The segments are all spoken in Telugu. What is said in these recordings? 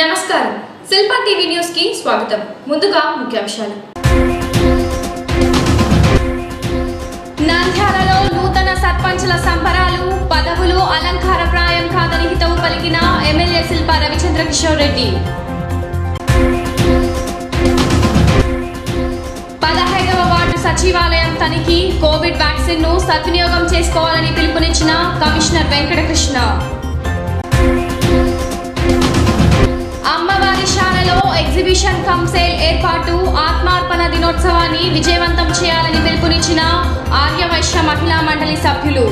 నమస్కారం. శిల్ప టీవీ న్యూస్కి స్వాగతం. ముందుగా ముఖ్యాంశాలు. నంద్యాలలో నూతన సర్పంచ్ల సంబరాలు పదవులు అలంకార ప్రాయం కాదని హితవు పలికిన ఎమ్మెల్యే శిల్ప రవిచంద్ర కిషోర్ రెడ్డి. పదహైదవ వార్డు సచివాలయం తనిఖీ కోవిడ్ వ్యాక్సిన్ను సద్వినియోగం చేసుకోవాలని పిలుపునిచ్చిన కమిషనర్ వెంకటకృష్ణ. అమ్మవారి శాలలో ఎగ్జిబిషన్ కమ్ సేల్ ఏర్పాటు ఆత్మార్పణ దినోత్సవాన్ని విజయవంతం చేయాలని పిలుపునిచ్చిన ఆర్యవైశ్య మహిళా మండలి సభ్యులు.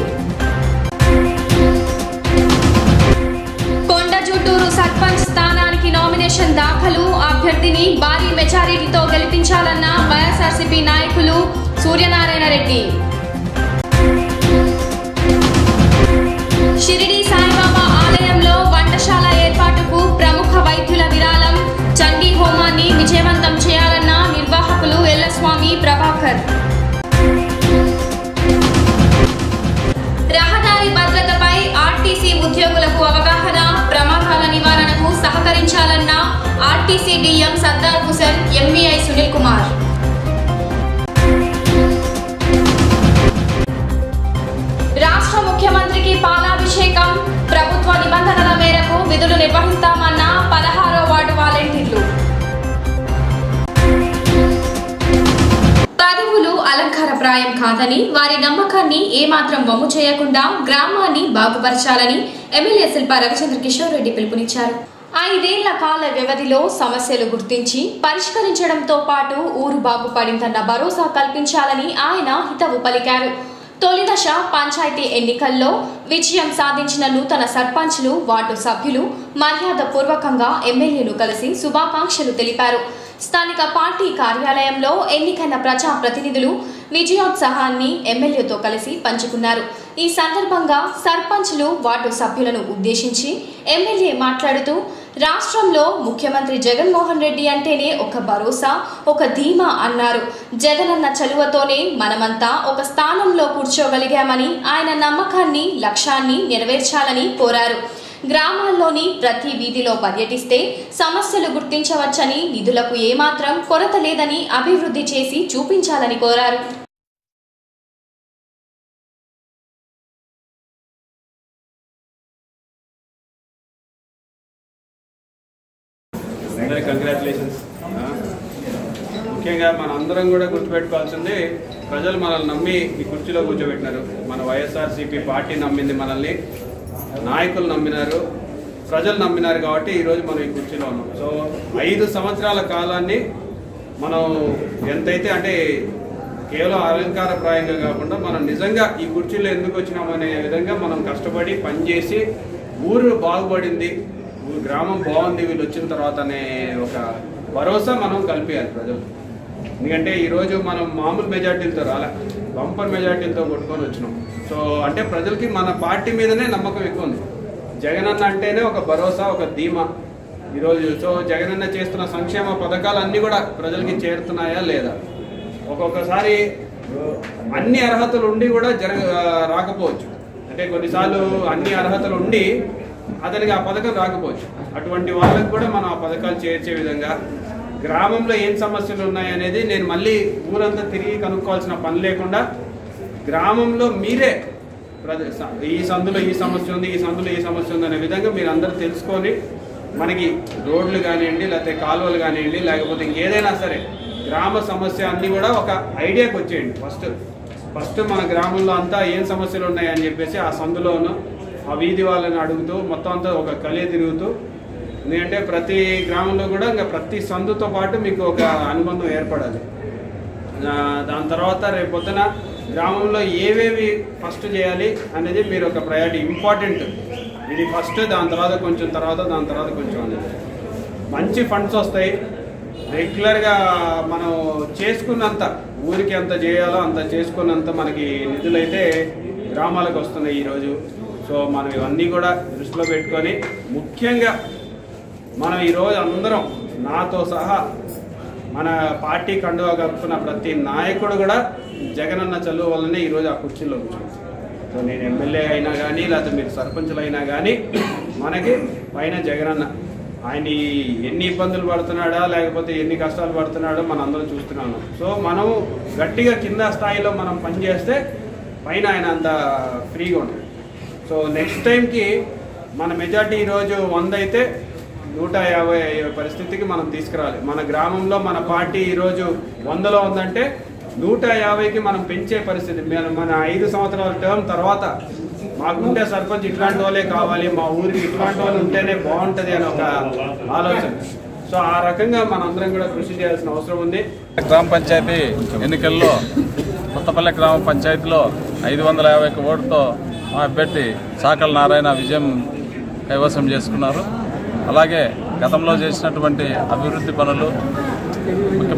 కొండ జుట్టూరు సర్పంచ్ స్థానానికి నామినేషన్ దాఖలు అభ్యర్థిని భారీ మెజారిటీతో గెలిపించాలన్న వైఎస్ఆర్సీపీ నాయకులు సూర్యనారాయణ రెడ్డి. షిరిడి నిర్వాహకులు ఎల్లస్వామి ప్రభాకర్. రహదారి భద్రతపై ఆర్టీసీ ఉద్యోగులకు అవగాహన ప్రమాదాల నివారణకు సహకరించాలన్న RTC DM Sardar Hussain MVI Sunil Kumar. రాష్ట్ర ముఖ్యమంత్రికి పాలాభిషేకం ప్రభుత్వ నిబంధనల మేరకు విధులు నిర్వహిస్తామన్న అలంకార ప్రాయం కాదని వారి నమ్మకాన్ని ఏమాత్రం వమ్ము చేయకుండా గ్రామాన్ని బాగుపరచాలని ఎమ్మెల్యే శిల్ప రవిచంద్ర కిషోర్ రెడ్డి పిలుపునిచ్చారు. ఐదేళ్ళ కాల వ్యవధిలో సమస్యలు గుర్తించి పరిష్కరించడంతో పాటు ఊరు బాగుపడిందన్న భరోసా కల్పించాలని ఆయన హితవు పలికారు. తొలి దశ పంచాయతీ ఎన్నికల్లో విజయం సాధించిన నూతన సర్పంచ్లు వార్డు సభ్యులు మర్యాద పూర్వకంగా ఎమ్మెల్యేను కలిసి శుభాకాంక్షలు తెలిపారు. స్థానిక పార్టీ కార్యాలయంలో ఎన్నికైన ప్రజా ప్రతినిధులు విజయోత్సాహాన్ని ఎమ్మెల్యేతో కలిసి పంచుకున్నారు. ఈ సందర్భంగా సర్పంచ్లు వార్డు సభ్యులను ఉద్దేశించి ఎమ్మెల్యే మాట్లాడుతూ రాష్ట్రంలో ముఖ్యమంత్రి జగన్మోహన్ రెడ్డి అంటేనే ఒక భరోసా ఒక ధీమా అన్నారు. జగనన్న చలువతోనే మనమంతా ఒక స్థానంలో కూర్చోగలిగామని ఆయన నమ్మకాన్ని లక్ష్యాన్ని నెరవేర్చాలని కోరారు. గ్రామాల్లోని ప్రతి వీధిలో పర్యటిస్తే సమస్యలు గుర్తించవచ్చని నిధులకు ఏమాత్రం కొరత లేదని అభివృద్ధి చేసి చూపించాలని కోరారు. కంగ్రాచులేషన్స్ ముఖ్యంగా మన అందరం కూడా గుర్తుపెట్టుకోవాల్సింది ప్రజలు మనల్ని నమ్మి ఈ కుర్చీలో కూర్చోబెట్టినారు. మన వైఎస్ఆర్సీపీ పార్టీ నమ్మింది మనల్ని. నాయకులు నమ్మినారు ప్రజలు నమ్మినారు కాబట్టి ఈరోజు మనం ఈ కుర్చీలో ఉన్నాం. సో ఐదు సంవత్సరాల కాలాన్ని మనం ఎంతైతే అంటే కేవలం అలంకారప్రాయంగా కాకుండా మనం నిజంగా ఈ కుర్చీలో ఎందుకు వచ్చినామనే విధంగా మనం కష్టపడి పనిచేసి ఊరు బాగుపడింది గ్రామం బాగుంది వీళ్ళు వచ్చిన తర్వాత అనే ఒక భరోసా మనం కల్పించాలి ప్రజలు ఎందుకంటే ఈరోజు మనం మామూలు మెజార్టీలతో రాలే. బంపర్ మెజార్టీలతో కొట్టుకొని వచ్చినాం. సో అంటే ప్రజలకి మన పార్టీ మీదనే నమ్మకం ఎక్కువ ఉంది. అన్న అంటేనే ఒక భరోసా ఒక ధీమా. ఈరోజు సో జగన్ అన్న చేస్తున్న సంక్షేమ పథకాలు అన్నీ కూడా ప్రజలకి చేరుతున్నాయా లేదా? ఒక్కొక్కసారి అన్ని అర్హతలు ఉండి కూడా జరగ రాకపోవచ్చు. అంటే కొన్నిసార్లు అన్ని అర్హతలు ఉండి అతనికి ఆ పథకం రాకపోవచ్చు. అటువంటి వాళ్ళకి కూడా మనం ఆ పథకాలు చేర్చే విధంగా గ్రామంలో ఏం సమస్యలు ఉన్నాయనేది నేను మళ్ళీ ఊరంతా తిరిగి కనుక్కోవాల్సిన పని లేకుండా గ్రామంలో మీరే ఈ సందులో ఈ సమస్య ఉంది ఈ సందులో ఈ సమస్య ఉంది అనే విధంగా మీరు అందరూ తెలుసుకొని మనకి రోడ్లు కానివ్వండి లేకపోతే కాలువలు కానివ్వండి లేకపోతే ఇంకేదైనా సరే గ్రామ సమస్య అన్నీ కూడా ఒక ఐడియాకి వచ్చేయండి. ఫస్ట్ ఫస్ట్ మన గ్రామంలో అంతా ఏం సమస్యలు ఉన్నాయి అని చెప్పేసి ఆ సందులోను ఆ వీధి వాళ్ళని అడుగుతూ మొత్తం అంతా ఒక కలియ తిరుగుతూ ఎందుకంటే ప్రతి గ్రామంలో కూడా ఇంకా ప్రతి సందుతో పాటు మీకు ఒక అనుబంధం ఏర్పడాలి. దాని తర్వాత రేపు పొద్దున గ్రామంలో ఏవేవి ఫస్ట్ చేయాలి అనేది మీరు ఒక ప్రయారిటీ ఇంపార్టెంట్. ఇది ఫస్ట్ దాని తర్వాత కొంచెం తర్వాత దాని తర్వాత కొంచెం అనేది. మంచి ఫండ్స్ వస్తాయి. రెగ్యులర్గా మనం చేసుకున్నంత ఊరికి ఎంత చేయాలో అంత చేసుకున్నంత మనకి నిధులైతే గ్రామాలకు వస్తున్నాయి ఈరోజు. సో మనం ఇవన్నీ కూడా దృష్టిలో పెట్టుకొని ముఖ్యంగా మనం ఈరోజు అందరం నాతో సహా మన పార్టీ కండువా కప్పుకున్న ప్రతి నాయకుడు కూడా జగనన్న చదువు వల్లనే ఈరోజు ఆ కుర్చీలో కూర్చుంది సో నేను ఎమ్మెల్యే అయినా కానీ లేకపోతే మీరు సర్పంచులు అయినా కానీ మనకి పైన జగనన్న ఆయన ఎన్ని ఇబ్బందులు పడుతున్నాడా లేకపోతే ఎన్ని కష్టాలు పడుతున్నాడో మనం అందరం చూస్తున్నాను సో మనం గట్టిగా కింద స్థాయిలో మనం పనిచేస్తే పైన ఆయన అంత ఫ్రీగా ఉంటుంది సో నెక్స్ట్ టైంకి మన మెజార్టీ ఈరోజు వంద అయితే నూట యాభై అయ్యే పరిస్థితికి మనం తీసుకురావాలి మన గ్రామంలో మన పార్టీ ఈరోజు వందలో ఉందంటే నూట యాభైకి మనం పెంచే పరిస్థితి. మన మన ఐదు సంవత్సరాల టర్మ్ తర్వాత మాకుంటే సర్పంచ్ ఇట్లాంటి వాళ్ళే కావాలి మా ఊరికి ఇట్లాంటి వాళ్ళు ఉంటేనే బాగుంటుంది అని ఒక ఆలోచన. సో ఆ రకంగా మనందరం కూడా కృషి చేయాల్సిన అవసరం ఉంది. గ్రామ పంచాయతీ ఎన్నికల్లో కొత్తపల్లి గ్రామ పంచాయతీలో ఐదు వందల యాభై ఒక్క ఓటుతో మా అభ్యర్థి చాకల నారాయణ విజయం కైవసం చేసుకున్నారు. అలాగే గతంలో చేసినటువంటి అభివృద్ధి పనులు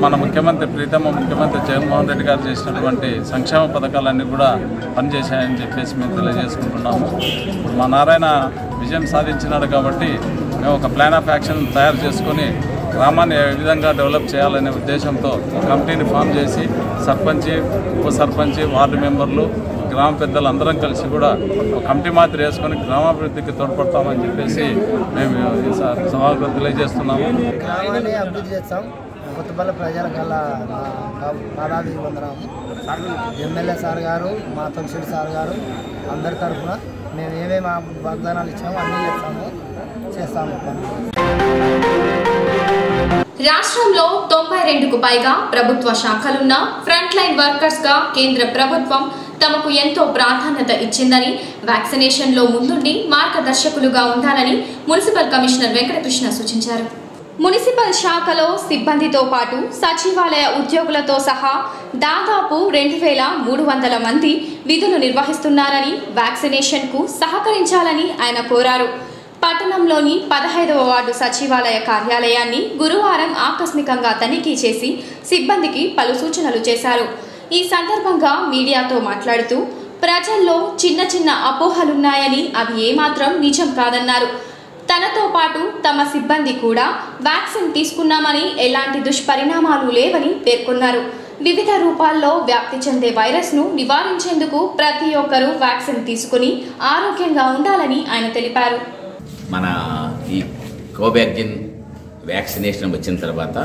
మన ముఖ్యమంత్రి ప్రీతమ ముఖ్యమంత్రి జగన్మోహన్ రెడ్డి గారు చేసినటువంటి సంక్షేమ పథకాలన్నీ కూడా పనిచేశాయని చెప్పేసి మేము తెలియజేసుకుంటున్నాము. మా నారాయణ విజయం సాధించినాడు కాబట్టి మేము ఒక ప్లాన్ ఆఫ్ యాక్షన్ తయారు చేసుకొని గ్రామాన్ని ఏ విధంగా డెవలప్ చేయాలనే ఉద్దేశంతో కమిటీని ఫామ్ చేసి సర్పంచి ఉప సర్పంచి వార్డు మెంబర్లు గ్రామ పెద్దలు అందరం కలిసి కూడా ఒక కమిటీ మాత్రం వేసుకొని గ్రామాభివృద్ధికి తోడ్పడతామని చెప్పేసి మేము సభకు తెలియజేస్తున్నాము. గ్రామాన్ని అభివృద్ధి చేస్తాం. కొత్తపల్లి ప్రజలకల్లా పాదాది వందనాము ఎమ్మెల్యే సార్ గారు మా తొలిసిడి సార్ గారు అందరి తరఫున మేము ఏమేమి వాగ్దానాలు ఇచ్చామో అన్నీ చేస్తాము చేస్తాము. రాష్ట్రంలో తొంభై రెండుకు పైగా ప్రభుత్వ శాఖలున్న ఫ్రంట్ లైన్ వర్కర్స్గా కేంద్ర ప్రభుత్వం తమకు ఎంతో ప్రాధాన్యత ఇచ్చిందని వ్యాక్సినేషన్లో ముందుండి మార్గదర్శకులుగా ఉండాలని మున్సిపల్ కమిషనర్ వెంకటకృష్ణ సూచించారు. మున్సిపల్ శాఖలో సిబ్బందితో పాటు సచివాలయ ఉద్యోగులతో సహా దాదాపు రెండు వేల మూడు వందల మంది విధులు నిర్వహిస్తున్నారని వ్యాక్సినేషన్కు సహకరించాలని ఆయన కోరారు. పట్టణంలోని పదహైదవ వార్డు సచివాలయ కార్యాలయాన్ని గురువారం ఆకస్మికంగా తనిఖీ చేసి సిబ్బందికి పలు సూచనలు చేశారు. ఈ సందర్భంగా మీడియాతో మాట్లాడుతూ ప్రజల్లో చిన్న చిన్న అపోహలున్నాయని అవి ఏమాత్రం నిజం కాదన్నారు. తనతో పాటు తమ సిబ్బంది కూడా వ్యాక్సిన్ తీసుకున్నామని ఎలాంటి దుష్పరిణామాలు లేవని పేర్కొన్నారు. వివిధ రూపాల్లో వ్యాప్తి చెందే వైరస్ను నివారించేందుకు ప్రతి ఒక్కరూ వ్యాక్సిన్ తీసుకుని ఆరోగ్యంగా ఉండాలని ఆయన తెలిపారు. మన ఈ కోవాక్సిన్ వ్యాక్సినేషన్ వచ్చిన తర్వాత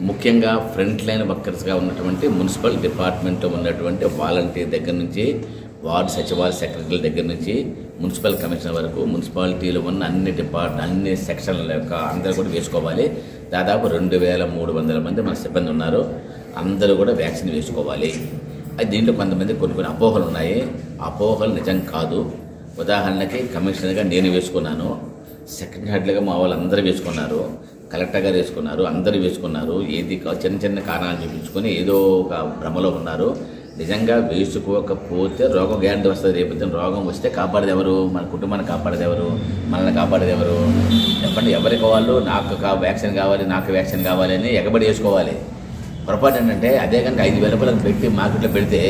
ముఖ్యంగా ఫ్రంట్ లైన్ వర్కర్స్గా ఉన్నటువంటి మున్సిపల్ డిపార్ట్మెంట్లో ఉన్నటువంటి వాలంటీర్ దగ్గర నుంచి వార్డు సచివాలయ సెక్రటరీల దగ్గర నుంచి మున్సిపల్ కమిషనర్ వరకు మున్సిపాలిటీలో ఉన్న అన్ని డిపార్ట్ అన్ని సెక్షన్ల యొక్క అందరూ కూడా వేసుకోవాలి. దాదాపు రెండు వేల మూడు వందల మంది మన సిబ్బంది ఉన్నారు. అందరూ కూడా వ్యాక్సిన్ వేసుకోవాలి. అది దీంట్లో కొంతమంది కొన్ని కొన్ని అపోహలు ఉన్నాయి. అపోహలు నిజం కాదు. ఉదాహరణకి కమిషనర్గా నేను వేసుకున్నాను. సెకండ్ హెడ్లుగా మా వాళ్ళు అందరూ వేసుకున్నారు. కలెక్టర్ గారు వేసుకున్నారు అందరూ వేసుకున్నారు ఏది చిన్న చిన్న కారణాలు చూపించుకొని ఏదో ఒక భ్రమలో ఉన్నారు. నిజంగా వేసుకోకపోతే రోగం గ్యారంటీ వస్తుంది. రేపు రోగం వస్తే కాపాడేది ఎవరు మన కుటుంబాన్ని కాపాడేది ఎవరు మనల్ని కాపాడేది ఎవరు చెప్పండి. ఎవరికి వాళ్ళు? నాకు వ్యాక్సిన్ కావాలి నాకు వ్యాక్సిన్ కావాలి అని ఎగబడి వేసుకోవాలి. పొరపాటు ఏంటంటే అదే కనుక ఐదు వేల రూపాయలకు పెట్టి మార్కెట్లో పెడితే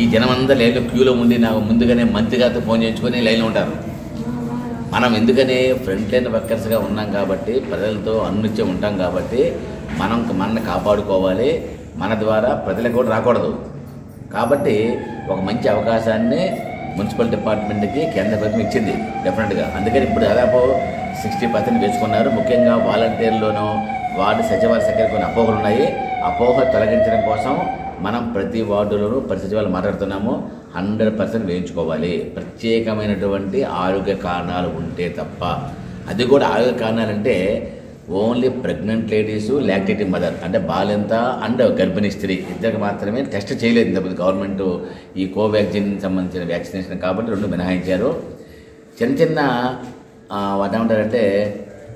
ఈ జనమంతా లైన్లో క్యూలో ఉండి నాకు ముందుగానే మంత్రి గారితో ఫోన్ చేయించుకొని లైన్లో ఉంటారు. మనం ఎందుకని ఫ్రంట్ లైన్ వర్కర్స్గా ఉన్నాం కాబట్టి ప్రజలతో అన్నిత్యం ఉంటాం కాబట్టి మనం మనల్ని కాపాడుకోవాలి. మన ద్వారా ప్రజలకు కూడా రాకూడదు. కాబట్టి ఒక మంచి అవకాశాన్ని మున్సిపల్ డిపార్ట్మెంట్కి కేంద్ర ప్రభుత్వం ఇచ్చింది డెఫినెట్గా అందుకని ఇప్పుడు దాదాపు సిక్స్టీ పర్సెంట్ వేసుకున్నారు. ముఖ్యంగా వాలంటీర్లోనూ వార్డు సచివాలయ సెక్రటరీ కొన్ని అపోహలు ఉన్నాయి. అపోహ తొలగించడం కోసం మనం ప్రతి వార్డులోనూ ప్రతి వాళ్ళు మాట్లాడుతున్నాము. హండ్రెడ్ పర్సెంట్ వేయించుకోవాలి. ప్రత్యేకమైనటువంటి ఆరోగ్య కారణాలు ఉంటే తప్ప. అది కూడా ఆరోగ్య కారణాలంటే only pregnant ladies lactative mother అంటే బాలింత అండ్ గర్భిణీ స్త్రీ ఇద్దరికి మాత్రమే టెస్ట్ చేయలేదు. ఇంతకుముందు గవర్నమెంట్ ఈ కోవాక్సిన్ సంబంధించిన వ్యాక్సినేషన్ కాబట్టి రెండు మినహాయించారు. చిన్న చిన్న వాటి ఏమంటారంటే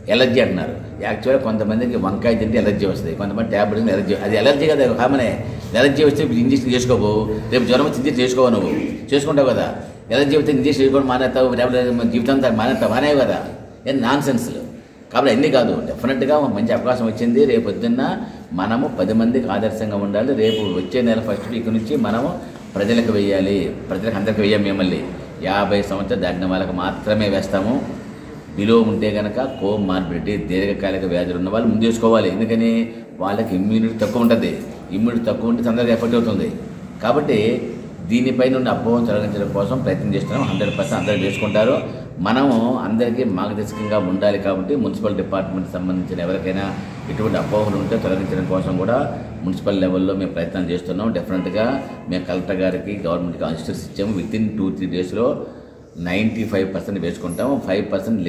ఎలర్జీ అంటున్నారు. యాక్చువల్గా కొంతమందికి వంకాయ తింటే ఎలర్జీ వస్తుంది. కొంతమంది ట్యాబ్లెట్ ఎలర్జీ అది ఎలర్జీ కదా కామనే. ఎలర్జీ వస్తే ఇంజక్షన్ చేసుకోవు రేపు జ్వరం వచ్చి ఇంజక్షన్ చేసుకోవు నువ్వు. చేసుకుంటావు కదా. ఎలర్జీ వస్తే ఇంజక్షన్ చేసుకోవడం మానేస్తావు రేపు జీవితం మానేస్తావు. మానేవు కదా. ఏం నాన్ సెన్స్లు కాబట్టి అన్నీ కాదు డెఫినెట్గా మంచి అవకాశం వచ్చింది. రేపు పొద్దున్న మనము పది మందికి ఆదర్శంగా ఉండాలి. రేపు వచ్చే నెల ఫస్ట్ వీక్ నుంచి మనము ప్రజలకు వెయ్యాలి ప్రజలకు అందరికి వెయ్యాం మిమ్మల్ని. యాభై సంవత్సరాలు దాటిన వాళ్ళకి మాత్రమే వేస్తాము. బిలో ఉంటే కనుక కో కోమార్బిడిటీ దీర్ఘకాలిక వ్యాధులు ఉన్న వాళ్ళు ముందు చేసుకోవాలి. ఎందుకని? వాళ్ళకి ఇమ్యూనిటీ తక్కువ ఉంటుంది. ఇమ్యూనిటీ తక్కువ ఉంటే తొందరగా ఎఫెక్ట్ అవుతుంది. కాబట్టి దీనిపైన ఉన్న అపోహం తొలగించడం కోసం ప్రయత్నం చేస్తున్నాం. హండ్రెడ్ పర్సెంట్ అందరూ చేసుకుంటారు. మనము అందరికీ మార్గదర్శకంగా ఉండాలి కాబట్టి మున్సిపల్ డిపార్ట్మెంట్ సంబంధించిన ఎవరికైనా ఎటువంటి అపోహలు ఉంటే తొలగించడం కోసం కూడా మున్సిపల్ లెవెల్లో మేము ప్రయత్నం చేస్తున్నాం. డెఫినెట్గా మేము కలెక్టర్ గారికి గవర్నమెంట్కి ఇన్స్ట్రక్షన్ ఇచ్చాము విత్ ఇన్ టూ త్రీ డేస్లో నైంటీ ఫైవ్ పర్సెంట్ వేసుకుంటాము. ఫైవ్ పర్సెంట్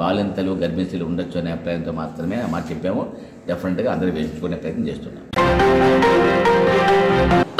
బాలింతలు గర్భిణీలు ఉండొచ్చు అనే అభిప్రాయంతో మాత్రమే ఆ మాట చెప్పాము. డెఫినెట్గా అందరూ వేసుకునే ప్రయత్నం చేస్తున్నాం.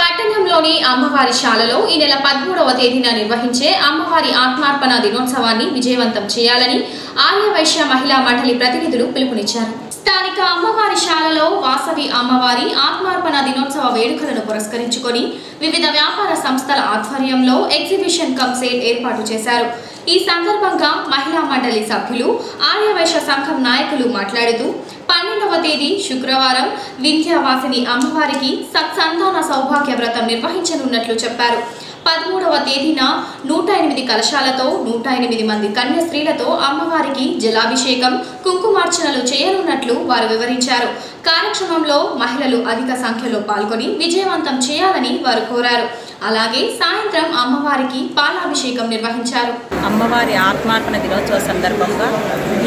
పట్టణంలోని అమ్మవారి శాలలో ఈ నెల పదమూడవ తేదీన నిర్వహించే అమ్మవారి ఆత్మార్పణ దినోత్సవాన్ని విజయవంతం చేయాలని ఆర్య వైశ్య మహిళా మండలి ప్రతినిధులు పిలుపునిచ్చారు. స్థానిక అమ్మవారి శాలలో వాసవి అమ్మవారి ఆత్మార్పణ దినోత్సవ వేడుకలను పురస్కరించుకొని వివిధ వ్యాపార సంస్థల ఆధ్వర్యంలో ఎగ్జిబిషన్ కమ్ సేల్ ఏర్పాటు చేశారు. ఈ సందర్భంగా మహిళా మండలి సభ్యులు ఆర్యవైశ్య సంఘం నాయకులు మాట్లాడుతూ పన్నెండవ తేదీ శుక్రవారం వింధ్యావాసిని అమ్మవారికి సత్సంతాన సౌభాగ్య వ్రతం నిర్వహించనున్నట్లు చెప్పారు. పదమూడవ తేదీన నూట ఎనిమిది కలశాలతో నూట ఎనిమిది మంది కన్య స్త్రీలతో అమ్మవారికి జలాభిషేకం కుంకుమార్చనలు చేయనున్నట్లు వారు వివరించారు. కార్యక్రమంలో మహిళలు అధిక సంఖ్యలో పాల్గొని విజయవంతం చేయాలని వారు కోరారు. అలాగే సాయంత్రం అమ్మవారికి పాలాభిషేకం నిర్వహించారు. అమ్మవారి ఆత్మార్పణ దినోత్సవ సందర్భంగా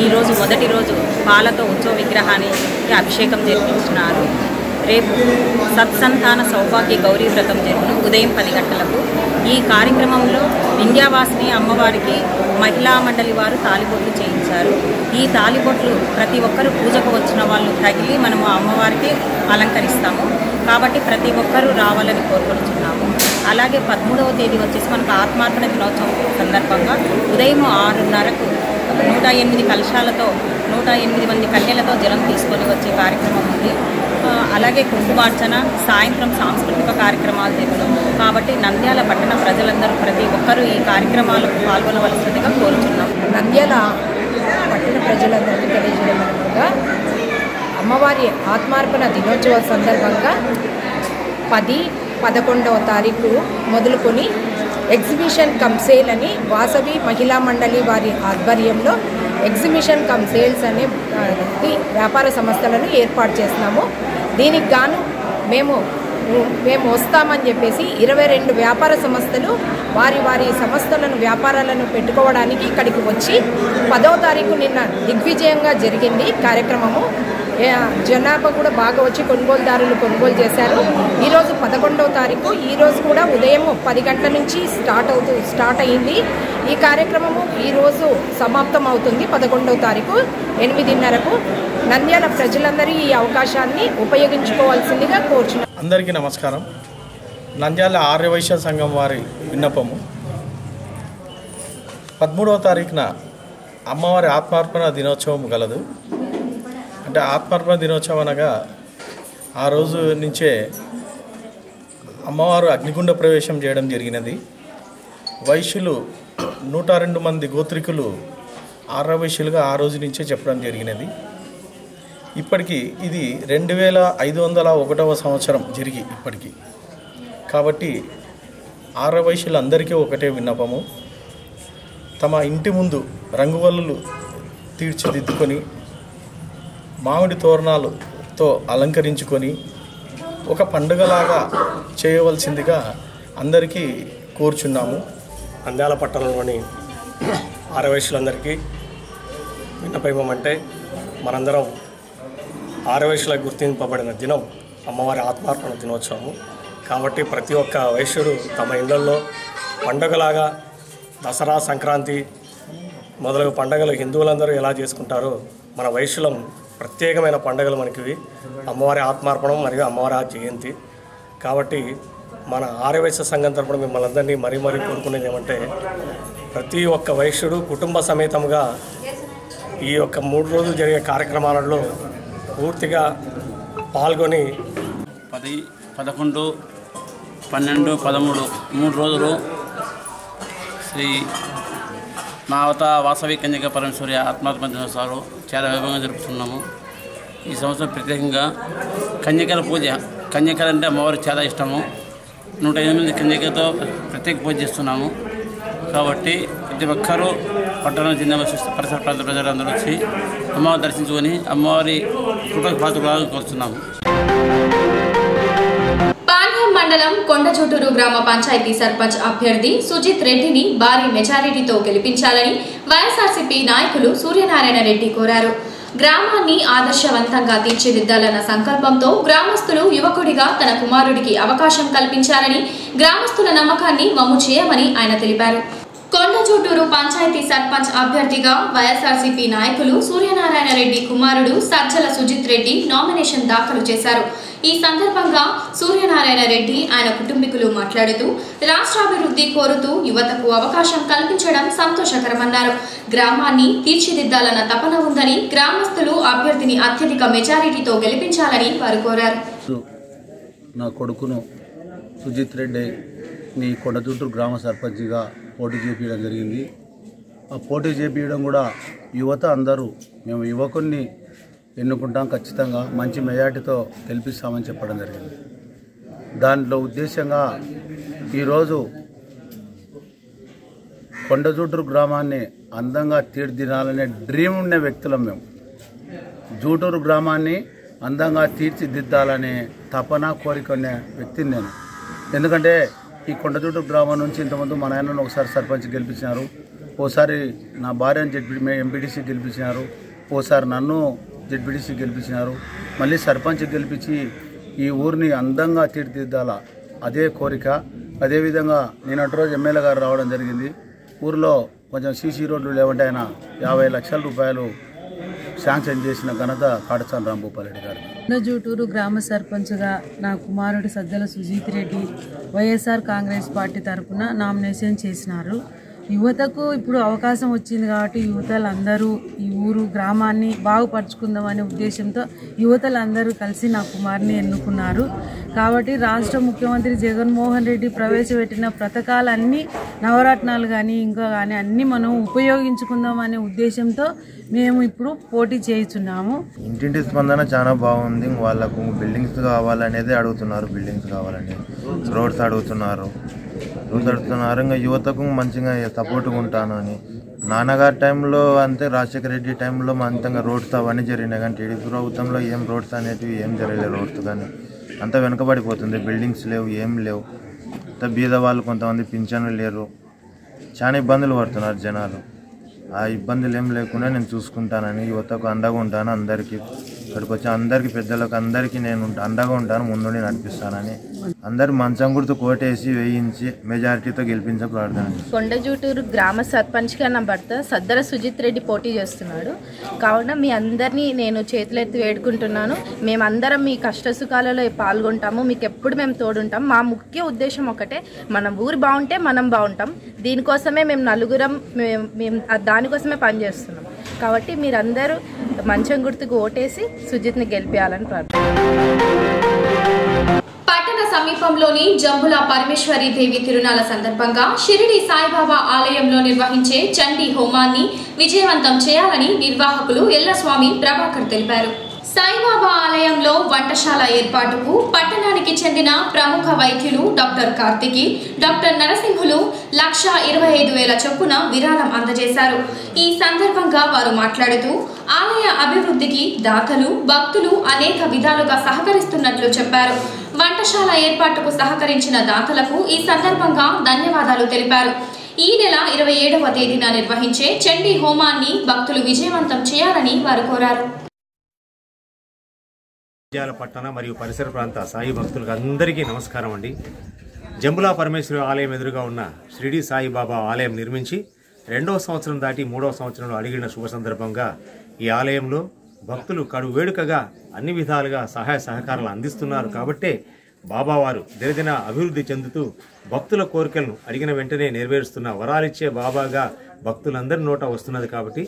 ఈరోజు మొదటి రోజు పాలతో ఉత్సవ విగ్రహానికి అభిషేకం జరిపించినారు. రేపు సత్సంతాన సౌభాగ్య గౌరీ వ్రతం జరుగును. ఉదయం పది గంటలకు ఈ కార్యక్రమంలో వింధ్యావాసిని అమ్మవారికి మహిళా మండలి వారు తాలిబొట్లు చేయించారు. ఈ తాలిబొట్లు ప్రతి ఒక్కరు పూజకు వచ్చిన వాళ్ళు తగిలి మనము అమ్మవారికి అలంకరిస్తాము. కాబట్టి ప్రతి ఒక్కరూ రావాలని కోరుకుంటున్నాము. అలాగే పదమూడవ తేదీ వచ్చేసి మనకు ఆత్మార్పణ దినోత్సవం సందర్భంగా ఉదయం ఆరున్నరకు నూట ఎనిమిది కలశాలతో నూట ఎనిమిది మంది కన్యలతో జలం తీసుకొని వచ్చే కార్యక్రమం ఉంది. అలాగే కుంకుమార్చన సాయంత్రం సాంస్కృతిక కార్యక్రమాలు జరుగును కాబట్టి నంద్యాల పట్టణ ప్రజలందరూ ప్రతి ఒక్కరూ ఈ కార్యక్రమాలకు పాల్గొనవలసిందిగా కోరుచున్నాం. నంద్యాల పట్టణ ప్రజలందరికీ తెలియజేయమనగా అమ్మవారి ఆత్మార్పణ దినోత్సవ సందర్భంగా పది పదకొండవ తారీఖు మొదలుకొని ఎగ్జిబిషన్ కమ్ సేల్ అని వాసవి మహిళా మండలి వారి ఆధ్వర్యంలో ఎగ్జిబిషన్ కమ్ సేల్స్ అనే వ్యాపార సంస్థలను ఏర్పాటు చేస్తున్నాము. దీనికి గాను మేము మేము వస్తామని చెప్పేసి ఇరవై రెండు వ్యాపార సంస్థలు వారి వారి సంస్థలను వ్యాపారాలను పెట్టుకోవడానికి ఇక్కడికి వచ్చి పదో తారీఖు నిన్న దిగ్విజయంగా జరిగింది కార్యక్రమము. జనాభా కూడా బాగా వచ్చి కొనుగోలుదారులు కొనుగోలు చేశారు. ఈరోజు పదకొండవ తారీఖు. ఈరోజు కూడా ఉదయం పది గంటల నుంచి స్టార్ట్ అవుతూ స్టార్ట్ అయింది. ఈ కార్యక్రమము ఈరోజు సమాప్తం అవుతుంది పదకొండవ తారీఖు ఎనిమిదిన్నరకు. నంద్యాల ప్రజలందరూ ఈ అవకాశాన్ని ఉపయోగించుకోవాల్సిందిగా కోరుచున్నాను అందరికీ నమస్కారం. నంద్యాల ఆర్యవైశ్య సంఘం వారి విన్నపము. పదమూడవ తారీఖున అమ్మవారి ఆత్మార్పణ దినోత్సవం గలదు. అంటే ఆత్మార్పణ దినోత్సవం అనగా ఆ రోజు నుంచే అమ్మవారు అగ్నిగుండ ప్రవేశం చేయడం జరిగినది. వైశ్యులు నూట రెండు మంది గోత్రికులు ఆర్యవైశ్యులుగా ఆ రోజు నుంచే చెప్పడం జరిగినది. ఇప్పటికీ ఇది రెండు వేల ఐదు వందల ఒకటవ సంవత్సరం జరిగి ఇప్పటికీ. కాబట్టి ఆర్య వైశ్యులందరికీ ఒకటే విన్నపము. తమ ఇంటి ముందు రంగువల్లులు తీర్చిదిద్దుకొని మామిడి తోరణాలతో అలంకరించుకొని ఒక పండుగలాగా చేయవలసిందిగా అందరికీ కోరుచున్నాము. అందాల పట్టణంలోని ఆరవయసులందరికీ విన్నపేమంటే మనందరం ఆరవయసులకు గుర్తింపబడిన దినం అమ్మవారి ఆత్మార్పణ దినోత్సవము. కాబట్టి ప్రతి ఒక్క వైశ్యుడు తమ ఇళ్ళలో పండుగలాగా దసరా సంక్రాంతి మొదలగు పండుగలు హిందువులందరూ ఎలా చేసుకుంటారో మన వైశ్యులం ప్రత్యేకమైన పండుగలు మనకివి. అమ్మవారి ఆత్మార్పణం మరియు అమ్మవారి జయంతి. కాబట్టి మన ఆర్యవైశ్య సంఘం తరపున మిమ్మల్ని అందరినీ మరీ మరీ కోరుకునేది ఏమంటే ప్రతి ఒక్క వైశ్యుడు కుటుంబ సమేతంగా ఈ యొక్క మూడు రోజులు జరిగే కార్యక్రమాలలో పూర్తిగా పాల్గొని పది పదకొండు పన్నెండు పదమూడు మూడు రోజులు శ్రీ మావత వాసవి కన్యక పరమేశ్వరి ఆత్మాత్మ దినోత్సవాలు చాలా వైభవంగా జరుపుతున్నాము. ఈ సంవత్సరం ప్రత్యేకంగా కన్యకల పూజ. కన్యకలు అంటే అమ్మవారికి చాలా ఇష్టము. నూట ఎనిమిది కన్యకతో ప్రత్యేక పూజ చేస్తున్నాము. కాబట్టి ప్రతి ఒక్కరూ పట్టణం చెందిన పరిసర ప్రాంత ప్రజలందరూ వచ్చి అమ్మవారి దర్శించుకొని అమ్మవారి కృపకు పాత్ర కోరుతున్నాము. పాణ్యం మండలం కొండచూటూరు గ్రామ పంచాయతీ సర్పంచ్ అభ్యర్థి సుజిత్ రెడ్డిని భారీ మెజారిటీతో గెలిపించాలని వైఎస్ఆర్సీపీ నాయకులు సూర్యనారాయణ రెడ్డి కోరారు. గ్రామాన్ని ఆదర్శవంతంగా తీర్చిదిద్దాలన్న సంకల్పంతో గ్రామస్తులు యువకుడిగా తన కుమారుడికి అవకాశం కల్పించారని గ్రామస్తుల నమ్మకాన్ని మమ్ము చేయమని ఆయన తెలిపారు. కొండచూటూరు పంచాయతీ సర్పంచ్ అభ్యర్థిగా వైఎస్ఆర్సీపీ నాయకులు సూర్యనారాయణ రెడ్డి కుమారుడు సజ్జల సుజిత్ రెడ్డి నామినేషన్ దాఖలు చేశారు. ఈ సందర్భంగా సూర్యనారాయణ రెడ్డి ఆయన కుటుంబీకులు మాట్లాడుతూ రాష్ట్రాభివృద్ధి కోరుతూ యువతకు అవకాశం కల్పించడం సంతోషకరమన్నారు. గ్రామాన్ని తీర్చిదిద్దాలన్న తపన ఉందని గ్రామస్తులు అభ్యర్థిని అత్యధిక మెజారిటీతో గెలిపించాలని వారు కోరారు. నా కొడుకును సుజిత్ రెడ్డి నీ కొండచుట్టూరు గ్రామ సర్పంచ్గా పోటీ చేపించడం జరిగింది. ఆ పోటీ చేపించడం కూడా యువత అందరూ మేము యువకుడిని ఎన్నుకుంటాం ఖచ్చితంగా మంచి మెజార్టీతో గెలిపిస్తామని చెప్పడం జరిగింది. దాంట్లో ఉద్దేశంగా ఈరోజు కొండజూటూరు గ్రామాన్ని అందంగా తీర్చిదిద్దాలనే డ్రీమ్ ఉండే వ్యక్తులం మేము. జూటూరు గ్రామాన్ని అందంగా తీర్చిదిద్దాలనే తపన కోరిక ఉన్న వ్యక్తిని నేను. ఎందుకంటే ఈ కొండజూటూరు గ్రామం నుంచి ఇంతకుముందు మా నాయనను ఒకసారి సర్పంచ్ గెలిపించినారు. ఓసారి నా భార్యను జడ్పీ ఎంపీటీసీ గెలిపించినారు. ఓసారి నన్ను జడ్పీటీసీ గెలిపించినారు. మళ్ళీ సర్పంచ్ గెలిపించి ఈ ఊరిని అందంగా తీర్చిదిద్దాల? అదే కోరిక. అదేవిధంగా నేను అటు రోజు ఎమ్మెల్యే గారు రావడం జరిగింది. ఊరిలో కొంచెం సీసీ రోడ్లు లేవంటే ఆయన యాభై లక్షల రూపాయలు శాంక్షన్ చేసిన ఘనత కాడచాల రాంభూపాల్రెడ్డి గారు జూటూరు గ్రామ సర్పంచ్గా నా కుమారుడు Sajjala Sujeeth Reddy YSR Congress party తరఫున నామినేషన్ చేసినారు. యువతకు ఇప్పుడు అవకాశం వచ్చింది కాబట్టి యువతలందరూ ఈ ఊరు గ్రామాన్ని బాగుపరుచుకుందామనే ఉద్దేశంతో యువతలందరూ కలిసి నా కుమార్ని ఎన్నుకున్నారు. కాబట్టి రాష్ట్ర ముఖ్యమంత్రి జగన్మోహన్ రెడ్డి ప్రవేశపెట్టిన పథకాలన్నీ నవరత్నాలు కానీ ఇంకా కానీ అన్నీ మనం ఉపయోగించుకుందామనే ఉద్దేశంతో మేము ఇప్పుడు పోటీ చేయుచున్నాము. ఇంటింటి స్పందన చాలా బాగుంది. వాళ్ళకు బిల్డింగ్స్ కావాలనేది అడుగుతున్నారు. బిల్డింగ్స్ కావాలని. రోడ్స్ అడుగుతున్నారు. రోడ్స్ ఇంకా యువతకు మంచిగా సపోర్ట్గా ఉంటాను అని. నాన్నగారి టైంలో అంతే రాజశేఖర రెడ్డి టైంలో అంతంగా రోడ్స్ అవన్నీ జరిగినాయి కానీ టీడీపీ ప్రభుత్వంలో ఏం రోడ్స్ అనేటివి ఏం జరగలేదు రోడ్స్ కానీ. అంతా వెనుకబడిపోతుంది బిల్డింగ్స్ లేవు ఏం లేవు. అంత బీద వాళ్ళు కొంతమంది పింఛన్లు లేరు. చాలా ఇబ్బందులు పడుతున్నారు జనాలు. ఆ ఇబ్బందులు ఏం లేకుండా నేను చూసుకుంటానని యువతకు అండగా ఉంటాను అందరికీ. ఇక్కడికి వచ్చి అందరికీ పెద్దలకు అందరికీ నేను అండగా ఉంటాను ముందుండి నడిపిస్తానని. అందరు మంచం గుర్తు కోటేసి వేయించి మెజారిటీతో గెలిపించే ప్రార్థన కొండజూటూరు గ్రామ సర్పంచ్గా నా భర్త సద్దర సుజిత్ రెడ్డి పోటీ చేస్తున్నాడు. కావున మీ అందరినీ నేను చేతులెత్తి వేడుకుంటున్నాను. మేమందరం మీ కష్టసుఖాలలో పాల్గొంటాము. మీకు ఎప్పుడు మేము తోడుంటాం. మా ముఖ్య ఉద్దేశం ఒకటే మన ఊరు బాగుంటే మనం బాగుంటాం. దీనికోసమే మేము నలుగురం మేము మేము దానికోసమే పనిచేస్తున్నాం. కాబట్టి మీరందరూ మంచం గుర్తుకు ఓటేసి సుజిత్ని గెలిపించాలని ప్రార్థన పట్టణ సమీపంలోని జంబుల పరమేశ్వరి దేవి తిరునాల సందర్భంగా షిరిడి సాయిబాబా ఆలయంలో నిర్వహించే చండీ హోమాన్ని విజయవంతం చేయాలని నిర్వాహకులు ఎల్లస్వామి ప్రభాకర్ తెలిపారు. సాయిబాబా ఆలయంలో వంటశాల ఏర్పాటుకు పట్టణానికి చెందిన ప్రముఖ వైద్యులు డాక్టర్ కార్తికి డాక్టర్ నరసింహులు లక్ష ఇరవై ఐదు వేల చొప్పున విరాళం అందజేశారు. ఈ సందర్భంగా వారు మాట్లాడుతూ ఆలయ అభివృద్ధికి దాతలు భక్తులు అనేక విధాలుగా సహకరిస్తున్నట్లు చెప్పారు. వంటశాల ఏర్పాటుకు సహకరించిన దాతలకు ఈ సందర్భంగా ధన్యవాదాలు తెలిపారు. ఈ నెల ఇరవై ఏడవ తేదీన నిర్వహించే చండీ హోమాన్ని భక్తులు విజయవంతం చేయాలని వారు కోరారు. నంద్యాల పట్టణ మరియు పరిసర ప్రాంత సాయి భక్తులకు అందరికీ నమస్కారం అండి. జంబులా పరమేశ్వరి ఆలయం ఎదురుగా ఉన్న షిరిడి సాయిబాబా ఆలయం నిర్మించి రెండవ సంవత్సరం దాటి మూడవ సంవత్సరంలో అడిగిన శుభ సందర్భంగా ఈ ఆలయంలో భక్తులు కడు వేడుకగా అన్ని విధాలుగా సహాయ సహకారాలు అందిస్తున్నారు. కాబట్టే బాబావారు దినదిన అభివృద్ధి చెందుతూ భక్తుల కోరికలను అడిగిన వెంటనే నెరవేరుస్తున్న వరాలిచ్చే బాబాగా భక్తులందరి నోట వస్తున్నది కాబట్టి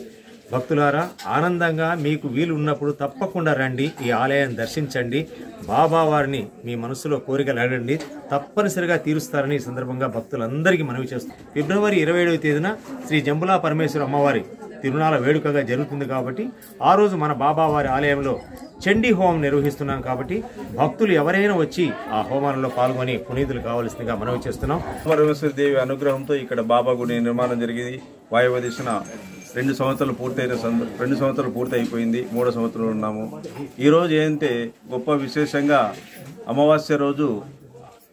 భక్తులారా ఆనందంగా మీకు వీలు ఉన్నప్పుడు తప్పకుండా రండి ఈ ఆలయాన్ని దర్శించండి. బాబా వారిని మీ మనసులో కోరికలు అడగండి. తప్పనిసరిగా తీరుస్తారని ఈ సందర్భంగా భక్తులందరికీ మనవి చేస్తాం ఫిబ్రవరి ఇరవై ఏడవ తేదీన శ్రీ జంబులా పరమేశ్వర అమ్మవారి తిరునాల వేడుకగా జరుగుతుంది కాబట్టి ఆ రోజు మన బాబావారి ఆలయంలో చండీ హోమం నిర్వహిస్తున్నాం కాబట్టి భక్తులు ఎవరైనా వచ్చి ఆ హోమాలలో పాల్గొని పునీతులు కావాల్సిందిగా మనవి చేస్తున్నాం. పరమేశ్వరి దేవి అనుగ్రహంతో ఇక్కడ బాబా గుడి నిర్మాణం జరిగింది. వాయువ దిశన రెండు సంవత్సరాలు పూర్తయిన సంద రెండు సంవత్సరాలు పూర్తి అయిపోయింది మూడో సంవత్సరంలో ఉన్నాము. ఈరోజు ఏంటంటే గొప్ప విశేషంగా అమావాస్య రోజు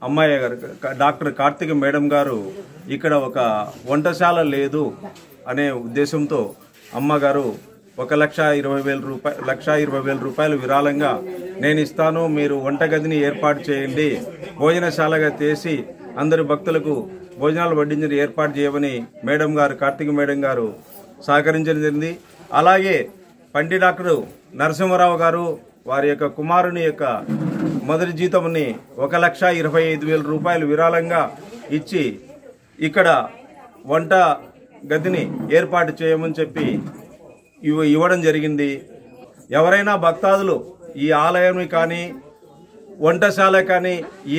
అమ్మాయి గారు డాక్టర్ కార్తిక మేడం గారు ఇక్కడ ఒక వంటశాల లేదు అనే ఉద్దేశంతో అమ్మగారు ఒక లక్ష ఇరవై వేల రూపాయలు లక్ష ఇరవై వేల రూపాయలు విరాళంగా నేను ఇస్తాను మీరు వంటగదిని ఏర్పాటు చేయండి భోజనశాలగా చేసి అందరి భక్తులకు భోజనాలు వడ్డించిన ఏర్పాటు చేయమని మేడం గారు కార్తీక మేడం గారు సహకరించడం జరిగింది. అలాగే పండి డాక్టర్ నరసింహారావు గారు వారి యొక్క కుమారుని యొక్క మొదటి జీతంని ఒక లక్ష ఇరవై ఐదు వేల రూపాయలు విరాళంగా ఇచ్చి ఇక్కడ వంట గదిని ఏర్పాటు చేయమని చెప్పి ఇవ్వ ఇవ్వడం జరిగింది. ఎవరైనా భక్తాదులు ఈ ఆలయం కానీ వంటశాల కానీ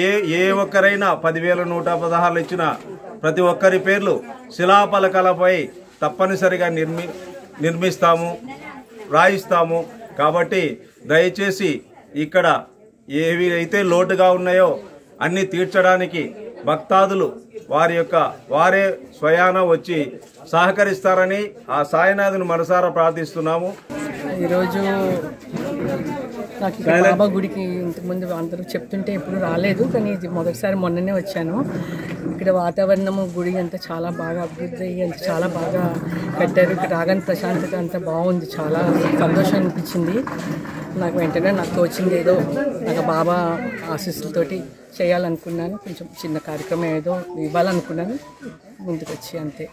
ఏ ఏ ఒక్కరైనా పదివేల నూట పదహారులు ఇచ్చిన ప్రతి ఒక్కరి పేర్లు శిలాపలకలపై తప్పనిసరిగా నిర్మి నిర్మిస్తాము రాయిస్తాము. కాబట్టి దయచేసి ఇక్కడ ఏవి అయితే లోటుగా ఉన్నాయో అన్ని తీర్చడానికి భక్తాదులు వారి యొక్క వారే స్వయాన వచ్చి సహకరిస్తారని ఆ సాయినాథుని మనసారా ప్రార్థిస్తున్నాము. ఈరోజు నాకు బాబా గుడికి ఇంతకుముందు అందరూ చెప్తుంటే ఎప్పుడు రాలేదు కానీ ఇది మొదటిసారి మొన్ననే వచ్చాను. ఇక్కడ వాతావరణము గుడి అంతా చాలా బాగా అభివృద్ధి అయ్యి అంతా చాలా బాగా కట్టారు. ఇక్కడ రాగానే ప్రశాంతత అంతా బాగుంది చాలా సంతోషం అనిపించింది. నాకు వెంటనే నాకు తోచింది ఏదో నాకు బాబా ఆశీస్సులతోటి చేయాలనుకున్నాను. కొంచెం చిన్న కార్యక్రమం ఏదో ఇవ్వాలనుకున్నాను. ముందుకు వచ్చి అంతే.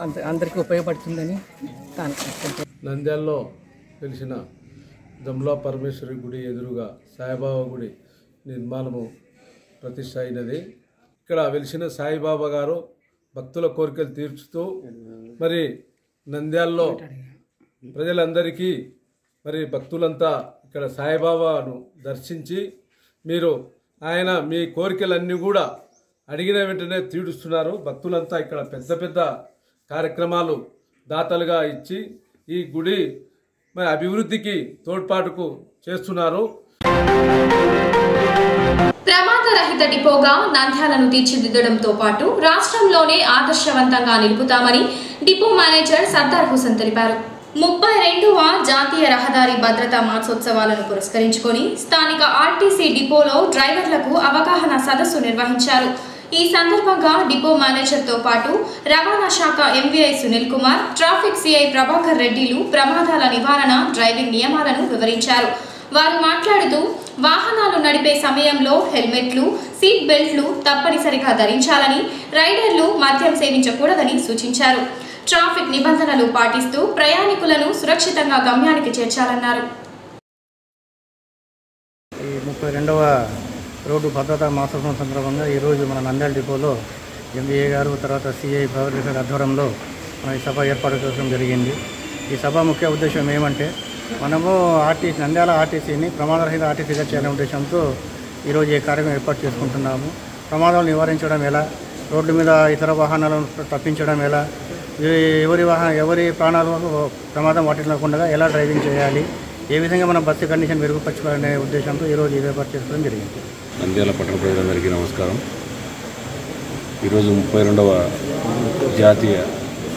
అంత అందరికీ ఉపయోగపడుతుందని దానికి నంద్యాలలో వెలిసిన దమ్లా పరమేశ్వరి గుడి ఎదురుగా సాయిబాబా గుడి నిర్మాణము ప్రతిష్ట అయినది ఇక్కడ వెలిసిన సాయిబాబా గారు భక్తుల కోరికలు తీర్చుతూ మరి నంద్యాలలో ప్రజలందరికీ మరి భక్తులంతా ఇక్కడ సాయిబాబాను దర్శించి మీరు ఆయన మీ కోరికలన్నీ కూడా అడిగిన వెంటనే తీడుస్తున్నారు భక్తులంతా ఇక్కడ పెద్ద పెద్ద కార్యక్రమాలు దాతలుగా ఇచ్చి ఈ గుడి మరి అభివృద్ధికి తోడ్పాటుకు చేస్తున్నారు. ప్రమాదరహిత డిపోగా నంద్యాలను తీర్చిదిద్దడంతో పాటు రాష్ట్రంలోనే ఆదర్శవంతంగా నిలుపుతామని డిపో మేనేజర్ సర్దార్ హుసన్ తెలిపారు. ముప్పై రెండవ జాతీయ రహదారి భద్రతా మాసోత్సవాలను పురస్కరించుకొని స్థానిక ఆర్టీసీ డిపోలో డ్రైవర్లకు అవగాహన సదస్సు నిర్వహించారు. ఈ సందర్భంగా డిపో మేనేజర్తో పాటు రవాణా శాఖ MVI Sunil Kumar traffic CI Prabhakar రెడ్డిలు ప్రమాదాల నివారణ డ్రైవింగ్ నియమాలను వివరించారు. వారు మాట్లాడుతూ వాహనాలు నడిపే సమయంలో హెల్మెట్లు సీట్ బెల్ట్లు తప్పనిసరిగా ధరించాలని రైడర్లు మద్యం సేవించకూడదని సూచించారు. ట్రాఫిక్ నిబంధనలు పాటిస్తూ ప్రయాణికులను సురక్షితంగా గమ్యానికి చేర్చాలన్నారు. ఈ ముప్పై రెండవ రోడ్డు భద్రతా మాసోత్సవం సందర్భంగా ఈరోజు మన నంద్యాల డిపోలో ఎంబీఏ గారు తర్వాత సిఐ భగవత్ గారి ఆధ్వర్యంలో మన ఈ సభ ఏర్పాటు చేయడం జరిగింది. ఈ సభ ముఖ్య ఉద్దేశం ఏమంటే మనము ఆర్టీసీ నంద్యాల ఆర్టీసీని ప్రమాదరహిత ఆర్టీసీగా చేయాలనే ఉద్దేశంతో ఈరోజు ఈ కార్యక్రమం ఏర్పాటు చేసుకుంటున్నాము. ప్రమాదాలు నివారించడం ఎలా? రోడ్ల మీద ఇతర వాహనాలను తప్పించడం ఎలా? ఎవరి వాహనం ఎవరి ప్రాణాలు ప్రమాదం వాటిల్లకుండా ఎలా డ్రైవింగ్ చేయాలి? ఏ విధంగా మన బస్సు కండిషన్ మెరుగుపరచుకోవాలనే ఉద్దేశంతో ఈరోజు ఇది ఏర్పాటు చేసుకోవడం జరిగింది. నంద్యాల పట్టణ ప్రజలందరికీ నమస్కారం. ఈరోజు ముప్పై రెండవ జాతీయ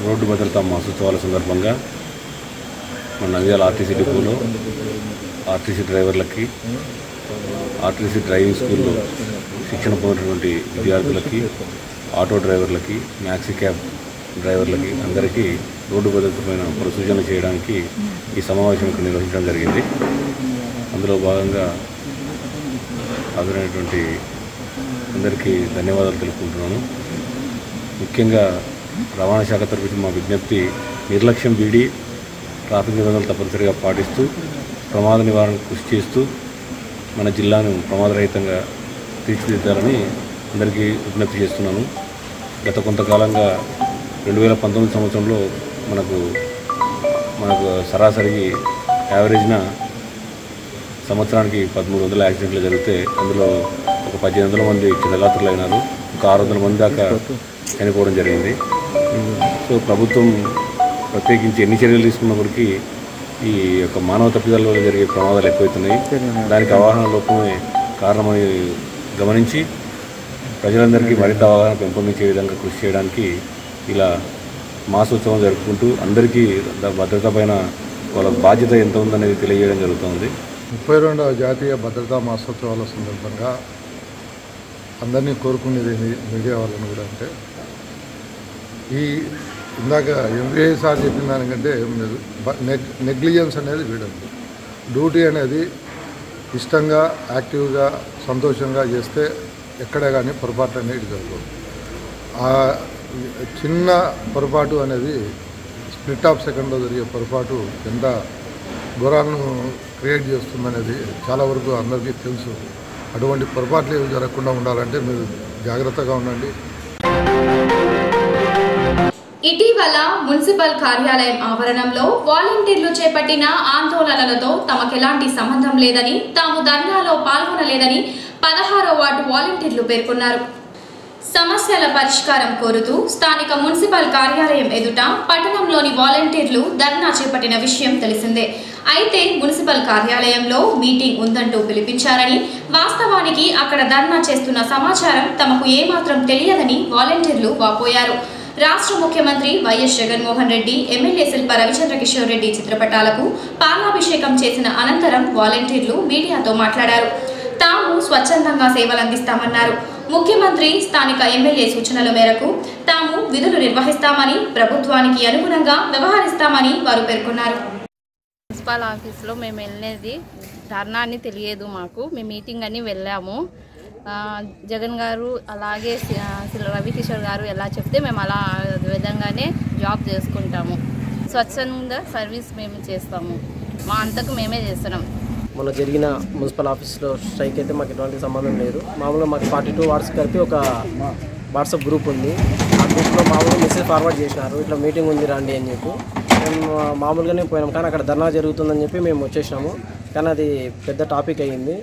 రోడ్డు భద్రతా మహోత్సవాల సందర్భంగా మన నంద్యాల ఆర్టీసీ డిపోలో ఆర్టీసీ డ్రైవర్లకి ఆర్టీసీ డ్రైవింగ్ స్కూల్లో శిక్షణ పొందినటువంటి విద్యార్థులకి ఆటో డ్రైవర్లకి మ్యాక్సీ క్యాబ్ డ్రైవర్లకి అందరికీ రోడ్డు భద్రతపైన పలు సూచనలు చేయడానికి ఈ సమావేశం ఇక్కడ నిర్వహించడం జరిగింది. అందులో భాగంగా హాజరైనటువంటి అందరికీ ధన్యవాదాలు తెలుపుకుంటున్నాను. ముఖ్యంగా రవాణా శాఖ తరఫున మా విజ్ఞప్తి నిర్లక్ష్యం వీడి ట్రాఫిక్ నిబంధనలు తప్పనిసరిగా పాటిస్తూ ప్రమాద నివారణకు కృషి చేస్తూ మన జిల్లాను ప్రమాదరహితంగా తీర్చిదిద్దాలని అందరికీ విజ్ఞప్తి చేస్తున్నాను. గత కొంతకాలంగా రెండు వేల పంతొమ్మిది సంవత్సరంలో మనకు మనకు సరాసరి యావరేజ్న సంవత్సరానికి పదమూడు వందల యాక్సిడెంట్లు జరిగితే అందులో ఒక పద్దెనిమిది వందల మంది చిన్నగాత్రులు అయినారు ఒక ఆరు వందల మంది దాకా చనిపోవడం జరిగింది. సో ప్రభుత్వం ప్రత్యేకించి ఎన్ని చర్యలు తీసుకున్నప్పటికీ ఈ యొక్క మానవ తప్పిదాల వల్ల జరిగే ప్రమాదాలు ఎక్కువవుతున్నాయి దానికి అవగాహన లోపమే కారణమని గమనించి ప్రజలందరికీ మరింత అవగాహన పెంపొందించే విధంగా కృషి చేయడానికి ఇలా మాసోత్సవం జరుపుకుంటూ అందరికీ భద్రత పైన వాళ్ళ బాధ్యత ఎంత ఉందనేది తెలియజేయడం జరుగుతుంది. ముప్పై రెండవ జాతీయ భద్రతా మాసోత్సవాల సందర్భంగా అందరినీ కోరుకునేది మీడియా వాళ్ళని కూడా అంటే ఈ ఇందాక ఎంబీఏ సార్ చెప్పిన దానికంటే నెగ్లిజెన్స్ అనేది వీడండి. డ్యూటీ అనేది ఇష్టంగా యాక్టివ్గా సంతోషంగా చేస్తే ఎక్కడ కానీ పొరపాటు అనేది జరగదు. చిన్న పొరపాటు అనేది స్ప్లిట్ ఆఫ్ సెకండ్లో జరిగే పొరపాటు ఎంత ఘోరాలను క్రియేట్ చేస్తుందనేది చాలా వరకు అందరికీ తెలుసు. అటువంటి పొరపాట్లు ఏవి జరగకుండా ఉండాలంటే మీరు జాగ్రత్తగా ఉండండి. ఇటీవల మున్సిపల్ కార్యాలయం ఆవరణంలో వాలంటీర్లు చేపట్టిన ఆందోళనలతో తమకెలాంటి సంబంధం లేదని తాము ధర్నాలో పాల్గొనలేదని పదహారో వార్డు వాలంటీర్లు పేర్కొన్నారు. సమస్యల పరిష్కారం కోరుతూ స్థానిక మున్సిపల్ కార్యాలయం ఎదుట పట్టణంలోని వాలంటీర్లు ధర్నా చేపట్టిన విషయం తెలిసిందే. అయితే మున్సిపల్ కార్యాలయంలో మీటింగ్ ఉందంటూ పిలిపించారని వాస్తవానికి అక్కడ ధర్నా చేస్తున్న సమాచారం తమకు ఏమాత్రం తెలియదని వాలంటీర్లు వాపోయారు. రాష్ట్ర ముఖ్యమంత్రి వైఎస్ జగన్మోహన్ రెడ్డి ఎమ్మెల్యే శిల్ప రవిచంద్ర కిషోర్ రెడ్డి చిత్రపటాలకు పాలాభిషేకం చేసిన అనంతరం వాలంటీర్లు మీడియాతో మాట్లాడారు. తాము స్వచ్ఛందంగా సేవలందిస్తామన్నారు. ముఖ్యమంత్రి స్థానిక ఎమ్మెల్యే సూచనల మేరకు తాము విధులు నిర్వహిస్తామని ప్రభుత్వానికి అనుగుణంగా వ్యవహరిస్తామని వారు పేర్కొన్నారు. మున్సిపల్ ఆఫీస్లో మేము వెళ్ళేది ధర్నాన్ని తెలియదు మాకు. మేము మీటింగ్ అని వెళ్ళాము. జగన్ గారు అలాగే రవికిషోర్ గారు ఎలా చెప్తే మేము అలా విధంగానే జాబ్ చేసుకుంటాము. స్వచ్ఛంద సర్వీస్ మేము చేస్తాము. మా అంతకు మేమే చేస్తున్నాం. మొన్న జరిగిన మున్సిపల్ ఆఫీస్లో స్ట్రైక్ అయితే మాకు ఎటువంటి సంబంధం లేదు. మామూలుగా మాకు ఫార్టీ టూ వార్డ్స్ కలిపి ఒక వాట్సాప్ గ్రూప్ ఉంది. ఆ గ్రూప్లో మామూలుగా మెసేజ్ ఫార్వర్డ్ చేసినారు. ఇట్లా మీటింగ్ ఉంది రండి అని చెప్పి. మేము మామూలుగానే పోయినాం. కానీ అక్కడ ధర్నా జరుగుతుందని చెప్పి మేము వచ్చేసినాము. కానీ అది పెద్ద టాపిక్ అయ్యింది.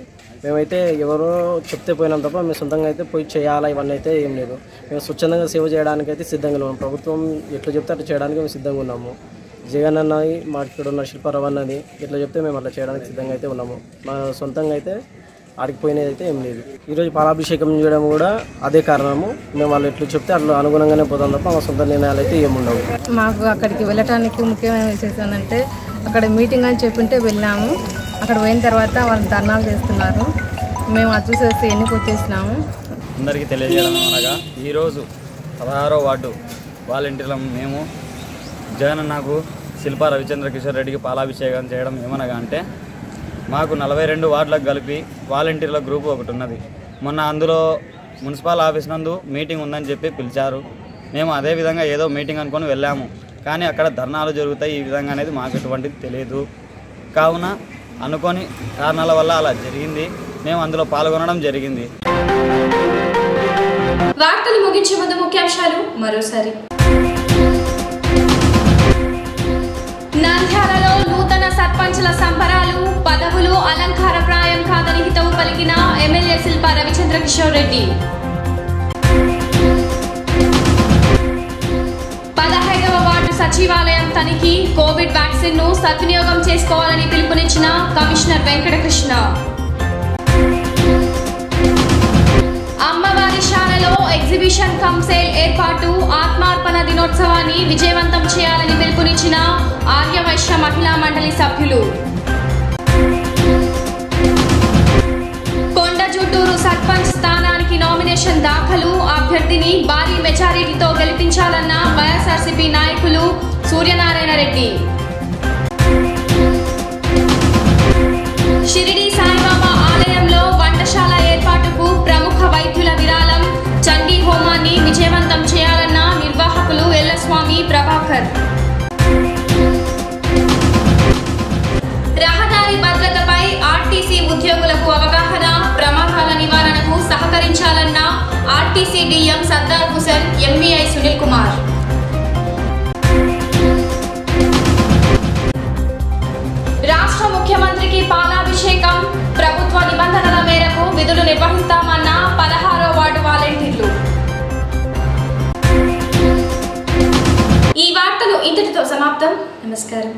మేమైతే ఎవరో చెప్తే పోయినాం తప్ప మేము సొంతంగా అయితే పోయి చేయాలా ఇవన్నీ అయితే ఏం లేదు. మేము స్వచ్ఛందంగా సేవ చేయడానికి అయితే సిద్ధంగా ఉన్నాము ప్రభుత్వం ఎట్లా చెప్తే అట్లా చేయడానికి మేము సిద్ధంగా ఉన్నాము. జగన్ అన్నది మా ఇక్కడ ఉన్న శిల్పారావు అన్నది ఇట్లా చెప్తే మేము అట్లా చేయడానికి సిద్ధంగా అయితే ఉన్నాము. మా సొంతంగా అయితే ఆడికి పోయినది అయితే ఏం లేదు. ఈరోజు పాలాభిషేకం చేయడం కూడా అదే కారణము. మేము వాళ్ళు ఎట్లా చెప్తే అట్లా అనుగుణంగానే పోతాం తప్ప మా సొంత నిర్ణయాలు అయితే ఏముండవు మాకు అక్కడికి వెళ్ళటానికి ముఖ్యమైన విశేషం ఏంటంటే అక్కడ మీటింగ్ అని చెప్పింటే వెళ్ళాము. అక్కడ పోయిన తర్వాత వాళ్ళు ధర్నాలు చేస్తున్నారు. మేము అది చూసేసి ఎన్నికి వచ్చేసినాము. అందరికీ తెలియజేయడం అనగా ఈరోజు పదహారో వార్డు వాలంటీర్లం మేము. జగన్ నాకు శిల్ప రవిచంద్ర కిషోర్ రెడ్డికి పాలాభిషేకం చేయడం ఏమనగా అంటే మాకు నలభై రెండు వార్డులకు కలిపి వాలంటీర్ల గ్రూప్ ఒకటి ఉన్నది. మొన్న అందులో మున్సిపల్ ఆఫీస్ నందు మీటింగ్ ఉందని చెప్పి పిలిచారు. మేము అదే విధంగా ఏదో మీటింగ్ అనుకొని వెళ్ళాము. కానీ అక్కడ ధర్నాలు జరుగుతాయి ఈ విధంగా అనేది మాకు ఎటువంటిది తెలియదు. కావున అనుకోని కారణాల వల్ల అలా జరిగింది. మేము అందులో పాల్గొనడం జరిగింది. వార్తలు ముగించే ముందు ముఖ్యాంశాలు మరోసారి. నంద్యాలలో నూతన సర్పంచుల సంబరాలు పదవులు అలంకార ప్రాయం కాదని హితవు పలికిన ఎమ్మెల్యే శిల్ప రవిచంద్ర కిషోర్ రెడ్డి. పదహైదవ వార్డు సచివాలయం తనిఖీ కోవిడ్ వ్యాక్సిన్ను సద్వినియోగం చేసుకోవాలని పిలుపునిచ్చిన కమిషనర్ వెంకటకృష్ణ. అమ్మవారి శాలలో ఎగ్జిబిషన్ కమ్ సేల్ ఏర్పాటు ఆత్మార్పణ దినోత్సవాన్ని విజయవంతం చేయాలని పిలుపునిచ్చిన ఆర్యవైశ్య మహిళా మండలి సభ్యులు. కొండ జుట్టూరు సర్పంచ్ స్థానానికి నామినేషన్ దాఖలు. అభ్యర్థిని భారీ మెజారిటీతో గెలిపించాలన్న వైఎస్ఆర్సీపీ నాయకులు Suryanarayana Reddy. RTC DM Sardar Hussain MVI Sunil Kumar రాష్ట్ర ముఖ్యమంత్రికి పాలాభిషేకం ప్రభుత్వ నిబంధనల మేరకు విధులు నిర్వహిస్తామన్న పదహారో వార్డు వాలంటీర్లు ఈ వార్తలు ఇంతటితో సమాప్తం. నమస్కారం.